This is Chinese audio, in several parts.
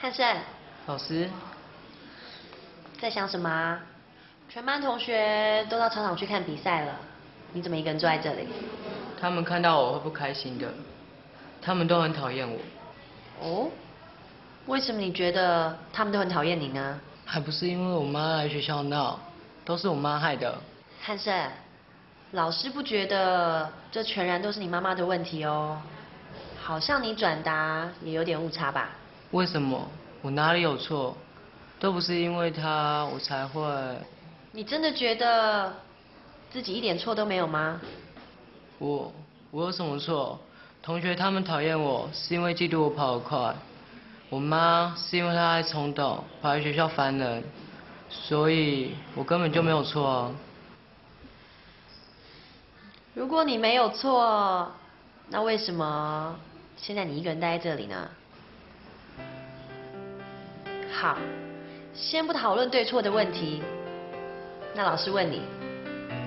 汉胜，老师，在想什么啊？全班同学都到操场去看比赛了，你怎么一个人坐在这里？他们看到我会不开心的，他们都很讨厌我，哦，为什么你觉得他们都很讨厌你呢？还不是因为我妈来学校闹，都是我妈害的。汉胜，老师不觉得这全然都是你妈妈的问题哦，好像你转达也有点误差吧？为什么？我哪里有错？都不是因为他，我才会。你真的觉得自己一点错都没有吗？我我有什么错？同学他们讨厌我是因为嫉妒我跑得快，我妈是因为她爱冲动，跑来学校烦人，所以我根本就没有错啊。如果你没有错，那为什么现在你一个人待在这里呢？好，先不讨论对错的问题。那老师问你，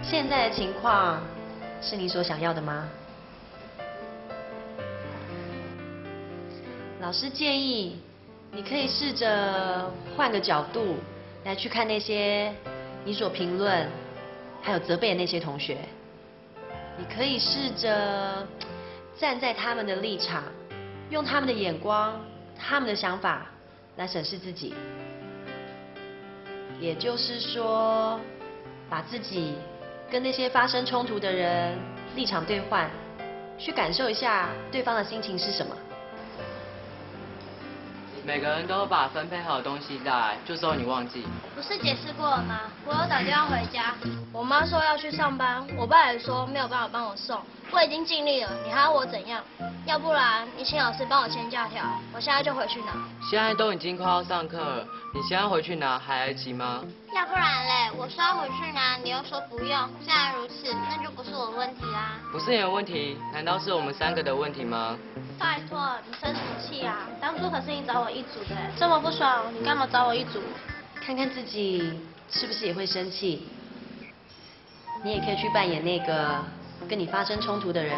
现在的情况是你所想要的吗？老师建议你可以试着换个角度来去看那些你所评论还有责备的那些同学。你可以试着站在他们的立场，用他们的眼光、他们的想法来审视自己。也就是说，把自己跟那些发生冲突的人立场兑换，去感受一下对方的心情是什么。每个人都把分配好的东西带来，就只有你忘记。不是解释过了吗？我有打电话回家，我妈说要去上班，我爸也说没有办法帮我送。我已经尽力了，你还要我怎样？要不然你请老师帮我签假条，我现在就回去拿。现在都已经快要上课了，你现在回去拿还来得及吗？要不然嘞，我说要回去拿，你又说不用。既然如此，那就不是我的问题啦。不是你的问题，难道是我们三个的问题吗？拜托，你生什么气啊？当初可是你找我一组的，这么不爽，你干嘛找我一组？看看自己是不是也会生气。你也可以去扮演那个跟你发生冲突的人。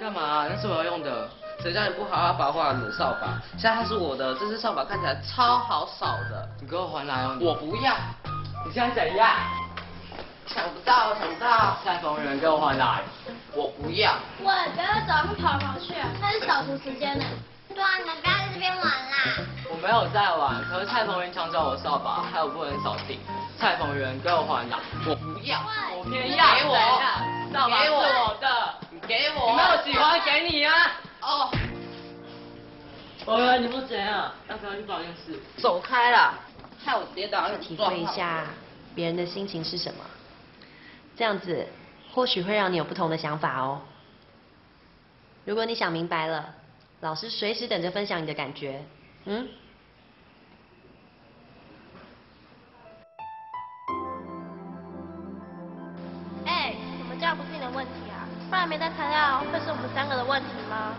干嘛？那是我要用的。谁叫你不好好保护好你的扫把？现在它是我的，这只扫把看起来超好扫的。你给我还来哦！我不要。你现在怎样？抢不到，抢不到。蔡逢人，给我还来！我不要。喂，不要在早上跑来跑去，那是扫除时间呢。对啊，你们不要在这边玩啦。我没有在玩，可是蔡逢人抢走我扫把，害我不能扫地。蔡逢人，给我还来！我不要。我偏要。给我。扫把是我的。你给我。你没有喜欢，给你啊。哦。我以为你不怎样，要不要去保健室？走开了，害我跌倒。体会一下别人的心情是什么，这样子或许会让你有不同的想法哦。如果你想明白了，老师随时等着分享你的感觉。嗯？哎，怎么这样不是你的问题啊？不然没带材料，会是我们三个的问题吗？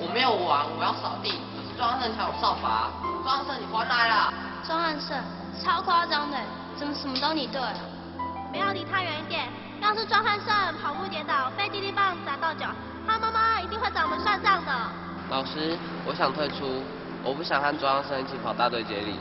我没有玩，我要扫地。可是庄汉胜才有扫把，庄汉胜你还来了。庄汉胜，超夸张的，怎么什么都你对？不要离他远一点。要是庄汉胜跑步跌倒，被滴滴棒砸到脚，他妈妈一定会找我们算账的。老师，我想退出，我不想和庄汉胜一起跑大队接力。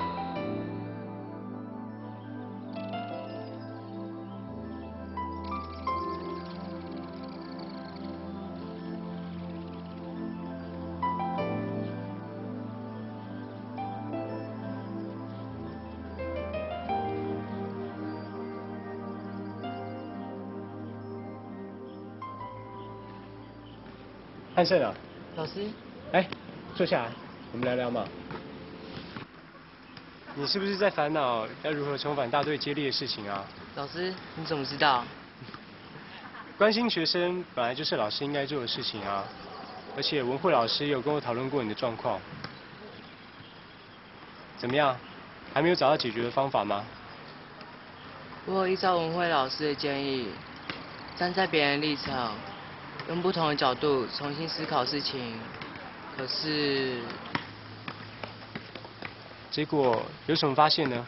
汉胜啊，老师，哎，坐下来，我们聊聊嘛。你是不是在烦恼要如何重返大队接力的事情啊？老师，你怎么知道？关心学生本来就是老师应该做的事情啊，而且文慧老师有跟我讨论过你的状况。怎么样？还没有找到解决的方法吗？我有依照文慧老师的建议，站在别人立场。用不同的角度重新思考事情，可是结果有什么发现呢？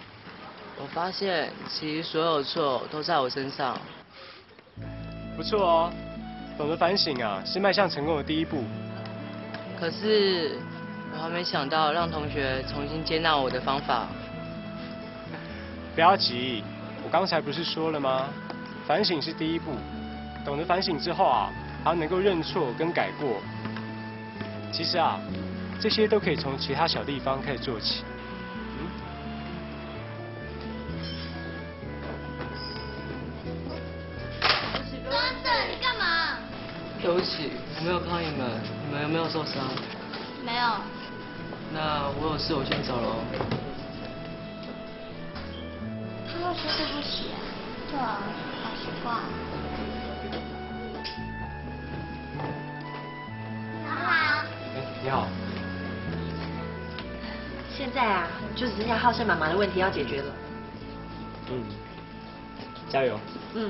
我发现其实所有错都在我身上。不错哦，懂得反省啊，是迈向成功的第一步。可是我还没想到让同学重新接纳我的方法。不要急，我刚才不是说了吗？反省是第一步，懂得反省之后啊，还要能够认错跟改过。其实啊，这些都可以从其他小地方开始做起。嗯，等等，你干嘛？对不起，我没有看你们，你们有没有受伤？没有。那我有事，我先走喽。他会说对不起啊？对啊，好奇怪。你好。现在啊，就只剩下浩胜妈妈的问题要解决了。嗯，加油。嗯。